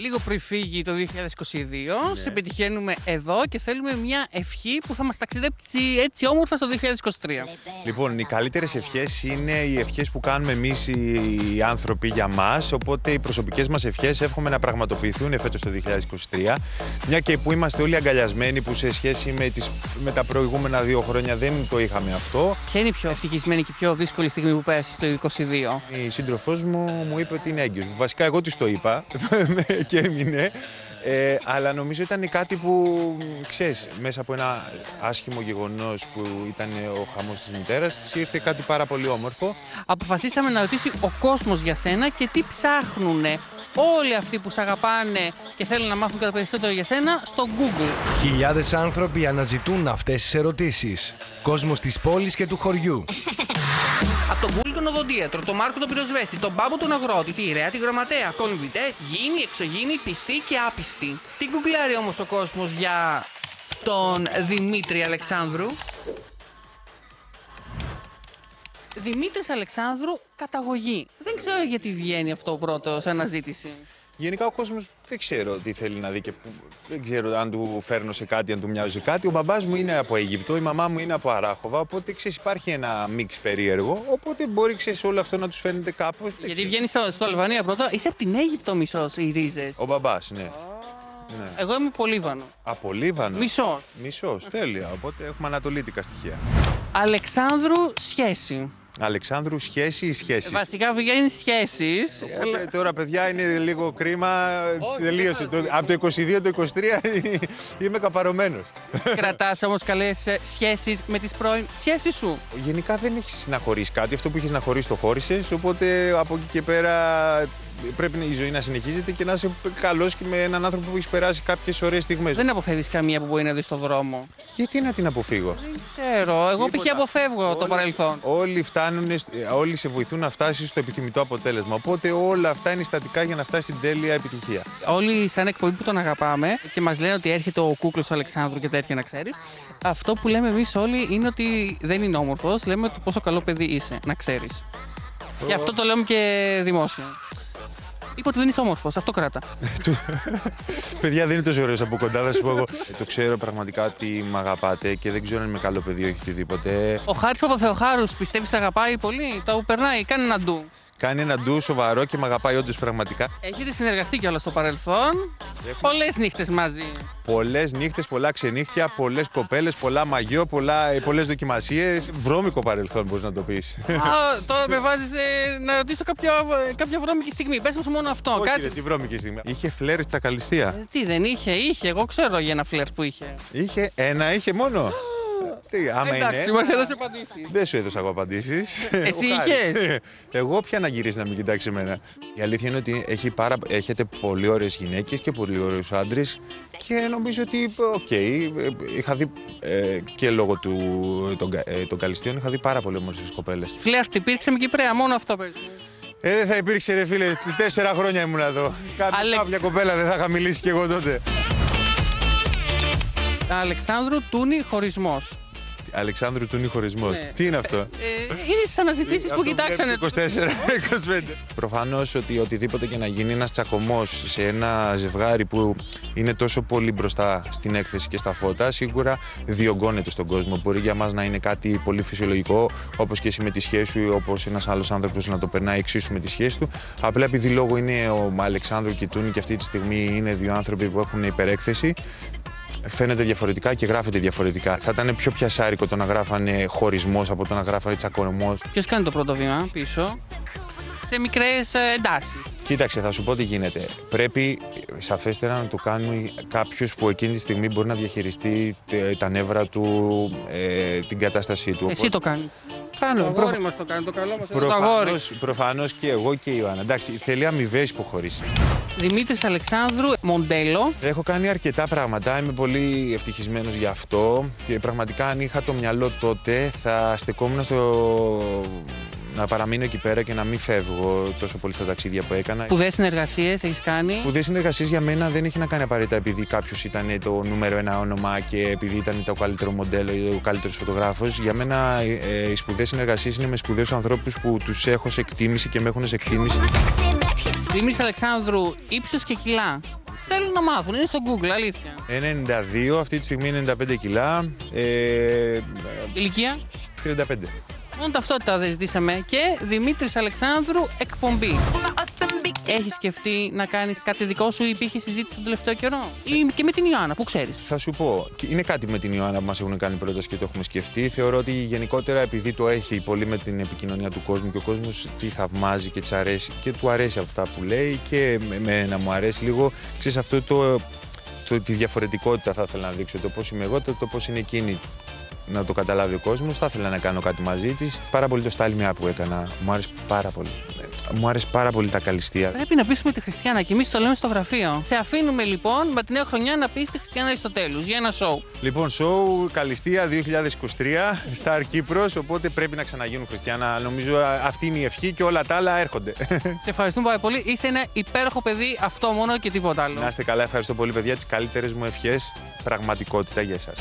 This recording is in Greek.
Λίγο πριν φύγει το 2022, σε πετυχαίνουμε εδώ και θέλουμε μια ευχή που θα μας ταξιδέψει έτσι όμορφα στο 2023. Λοιπόν, οι καλύτερες ευχές είναι οι ευχές που κάνουμε εμείς οι άνθρωποι για μας. Οπότε οι προσωπικές μας ευχές εύχομαι να πραγματοποιηθούν φέτο το 2023. Μια και που είμαστε όλοι αγκαλιασμένοι, που σε σχέση με, τις, με τα προηγούμενα δύο χρόνια δεν το είχαμε αυτό. Ποια είναι η πιο ευτυχισμένη και πιο δύσκολη στιγμή που πέρασε στο 2022. Η σύντροφός μου μου είπε ότι είναι έγκυος. Βασικά εγώ της το είπα και έμεινε. Ε, αλλά νομίζω ήταν κάτι που, ξέρεις, μέσα από ένα άσχημο γεγονός που ήταν ο χαμός της μητέρας της ήρθε κάτι πάρα πολύ όμορφο. Αποφασίσαμε να ρωτήσει ο κόσμος για σένα και τι ψάχνουν όλοι αυτοί που σε αγαπάνε και θέλουν να μάθουν κάτι περισσότερο για σένα στο Google. Χιλιάδες άνθρωποι αναζητούν αυτές τις ερωτήσεις. Κόσμος της πόλης και του χωριού. Από τον Google τον οδοντίατρο, τον Μάρκο τον πυροσβέστη, τον Μπάμπο τον αγρότη, τη Ρέα τη γραμματέα, κολυμβητέ, γήινοι, εξωγήινοι, πιστοί και άπιστοι. Τι γκουγκλάρει όμως ο κόσμος για τον Δημήτρη Αλεξάνδρου; Δημήτρης Αλεξάνδρου, καταγωγή. Δεν ξέρω γιατί βγαίνει αυτό πρώτος σε αναζήτηση. Γενικά ο κόσμος δεν ξέρω τι θέλει να δει και που- δεν ξέρω αν του φέρνω σε κάτι, αν του μοιάζει κάτι. Ο μπαμπάς μου είναι από Αίγυπτο, η μαμά μου είναι από Αράχοβα, οπότε ξέρεις υπάρχει ένα μίξ περίεργο, οπότε μπορεί ξέρεις όλο αυτό να τους φαίνεται κάπως. δεν Γιατί ξέρω. βγαίνει στο, στο Αλβανία πρώτα. Είσαι από την Αίγυπτο μισός οι ρίζες. Ο μπαμπάς, ναι. ναι. Εγώ είμαι Πολύβανο. Από Λίβανο. Μισός. Μισός, τέλεια. Οπότε έχουμε ανατολίτικα στοιχεία. Αλεξάνδρου σχέση. Αλεξάνδρου, σχέση ή σχέσεις; Βασικά βγαίνεις σχέσεις. Οπότε τώρα, παιδιά, είναι λίγο κρίμα. Τελείωσε. Το- από το 22 το 23 είμαι καπαρωμένος. Κρατάς όμως καλές σχέσεις με τις πρώην σχέσεις σου. Γενικά δεν έχεις να χωρίσεις κάτι. Αυτό που είχε να χωρίσεις το χώρισες. Οπότε από εκεί και πέρα πρέπει η ζωή να συνεχίζεται και να είσαι καλός και με έναν άνθρωπο που έχεις περάσει κάποιες ωραίες στιγμές. Δεν αποφεύγεις καμία που μπορεί να δεις στον δρόμο. Γιατί να την αποφύγω; Ξέρω. Εγώ π.χ. Τίποτα. αποφεύγω το Όλοι- παρελθόν. Όλοι, φτάνουν, όλοι σε βοηθούν να φτάσεις στο επιθυμητό αποτέλεσμα. Οπότε όλα αυτά είναι στατικά για να φτάσεις στην τέλεια επιτυχία. Όλοι σαν εκπομπή που τον αγαπάμε και μας λένε ότι έρχεται ο κούκλος του Αλεξάνδρου και τέτοια να ξέρεις. Αυτό που λέμε εμείς όλοι είναι ότι δεν είναι όμορφος. Λέμε ότι πόσο καλό παιδί είσαι, να ξέρεις. Και αυτό το λέμε και δημόσια. Είπα ότι δεν είσαι όμορφος. Αυτό κράτα. Παιδιά δεν είναι τόσο ωραίος από κοντά, θα σου πω εγώ. Ε, το ξέρω πραγματικά ότι με αγαπάτε και δεν ξέρω αν είμαι καλό παιδί ή οτιδήποτε. Ο Χάρης Παπαθεοχάρους πιστεύεις σε αγαπάει πολύ; Το περνάει, κάνει ένα ντου. Κάνει ένα ντου σοβαρό και με αγαπάει όντως πραγματικά. Έχετε συνεργαστεί κιόλας στο παρελθόν; Πολλές νύχτες μαζί. Πολλές νύχτες, πολλά ξενύχτια, πολλές κοπέλες, πολλά μαγιό, πολλές δοκιμασίες. Βρώμικο παρελθόν, μπορείς να το πεις. Α, τώρα με βάζεις να ρωτήσω κάποια, κάποια βρώμικη στιγμή. Πες μου μόνο αυτό. Όχι, κάτι... ρε, τι βρώμικη στιγμή. Είχε φλερ στα καλυστία. Ε, Τι δεν είχε, είχε. Εγώ ξέρω για ένα φλερ που είχε. Είχε ένα, είχε μόνο. Τι, άμα Εντάξει, είναι. μας έδωσε απαντήσεις. Δεν σου έδωσα εγώ απαντήσεις. Εσύ είχες; Εγώ πια να γυρίσει να μην κοιτάξει εμένα. Η αλήθεια είναι ότι έχει πάρα... έχετε πολύ ωραίες γυναίκες και πολύ ωραίους άντρες και νομίζω ότι, οκ, ε, είχα δει ε, και λόγω του, των, κα- ε, των καλλιστείων, είχα δει πάρα πολύ όμορφες κοπέλες. Φλερτ υπήρξε με Κυπρέα, μόνο αυτό πες. μου. Ε, δεν θα υπήρξε ρε φίλε, τέσσερα χρόνια ήμουν εδώ. Κάποια, Ale- κάποια κοπέλα δεν θα είχα μιλήσει κι εγώ τότε. Αλεξάνδρου Τούνη χωρισμός. Αλεξάνδρου Τούνη χωρισμός. Ναι. Τι είναι αυτό; Ε, είναι στις αναζητήσεις που κοιτάξανε. 24-25. Προφανώς ότι οτιδήποτε και να γίνει ένας τσακωμός σε ένα ζευγάρι που είναι τόσο πολύ μπροστά στην έκθεση και στα φώτα, σίγουρα διωγγώνεται στον κόσμο. Μπορεί για μας να είναι κάτι πολύ φυσιολογικό, όπως και εσύ με τη σχέση σου, ή όπως ένας άλλος άνθρωπος να το περνάει εξίσου με τη σχέση του. Απλά επειδή λόγω είναι ο Αλεξάνδρου και η Τούνη και αυτή τη στιγμή είναι δύο άνθρωποι που έχουν υπερέκθεση, φαίνεται διαφορετικά και γράφεται διαφορετικά. Θα ήταν πιο πιασάρικο το να γράφανε χωρισμός από το να γράφανε τσακωμό. Ποιος κάνει το πρώτο βήμα πίσω; Σε μικρές εντάσεις. Κοίταξε, θα σου πω τι γίνεται. Πρέπει ε, σαφέστερα να το κάνει κάποιος που εκείνη τη στιγμή μπορεί να διαχειριστεί τε- τα νεύρα του, ε, την κατάστασή του. Εσύ το κάνεις. Κάνω. Το αγόρι μας το κάνει, το καλό μας. Το αγόρι. Προφανώς, προφανώς και εγώ και η Ιωάννα. Εντάξει, θέλει αμοιβές υποχωρήσει. Δημήτρης Αλεξάνδρου, μοντέλο. Έχω κάνει αρκετά πράγματα, είμαι πολύ ευτυχισμένος γι' αυτό και πραγματικά αν είχα το μυαλό τότε θα στεκόμουν στο να παραμείνω εκεί πέρα και να μην φεύγω τόσο πολύ στα ταξίδια που έκανα. Σπουδέ συνεργασίες έχεις κάνει; Σπουδέ συνεργασίες για μένα δεν έχει να κάνει απαραίτητα επειδή κάποιος ήταν το νούμερο ένα όνομα και επειδή ήταν το καλύτερο μοντέλο ή ο καλύτερος φωτογράφος. Για μένα ε, οι σπουδέ συνεργασίες είναι με σπουδαίους ανθρώπους που τους έχω σε εκτίμηση και με έχουν σε εκτίμηση. Δημήτρης Αλεξάνδρου, ύψος και κιλά. Θέλουν να μάθουν, είναι στο Google, αλήθεια. 92, αυτή τη στιγμή 95 κιλά. Ε, Ηλικία; 35. Μόνο ταυτότητα δεν ζητήσαμε. Και Δημήτρης Αλεξάνδρου, εκπομπή. Έχεις σκεφτεί να κάνεις κάτι δικό σου ή υπήρχε συζήτηση τον τελευταίο καιρό, ή και με την Ιωάννα, που ξέρεις; Θα σου πω, και είναι κάτι με την Ιωάννα που μας έχουν κάνει πρόταση και το έχουμε σκεφτεί. Θεωρώ ότι γενικότερα επειδή το έχει πολύ με την επικοινωνία του κόσμου και ο κόσμος τη θαυμάζει και, της αρέσει, και του αρέσει αυτά που λέει και με, να μου αρέσει λίγο, ξέρεις αυτό το, το, τη διαφορετικότητα θα ήθελα να δείξω. Το πώς είμαι εγώ, το, το πώς είναι εκείνη να το καταλάβει ο κόσμος. Θα ήθελα να κάνω κάτι μαζί της. Πάρα πολύ το style που έκανα. Μου άρεσε πάρα πολύ. Μου άρεσε πάρα πολύ τα καλυστία. Πρέπει να πείσουμε τη Χριστιανά και εμείς το λέμε στο γραφείο. Σε αφήνουμε λοιπόν με τη νέα χρονιά να πεις τη Χριστιανά Αριστοτέλους για ένα σοου. Λοιπόν, σοου Καλυστία 2023, Star Κύπρο. Οπότε πρέπει να ξαναγίνουν Χριστιανά. Νομίζω αυτή είναι η ευχή και όλα τα άλλα έρχονται. Σε ευχαριστούμε πάρα πολύ. Είσαι ένα υπέροχο παιδί, αυτό μόνο και τίποτα άλλο. Να είστε καλά, ευχαριστώ πολύ, παιδιά. Τις καλύτερες μου ευχές πραγματικότητα για εσάς.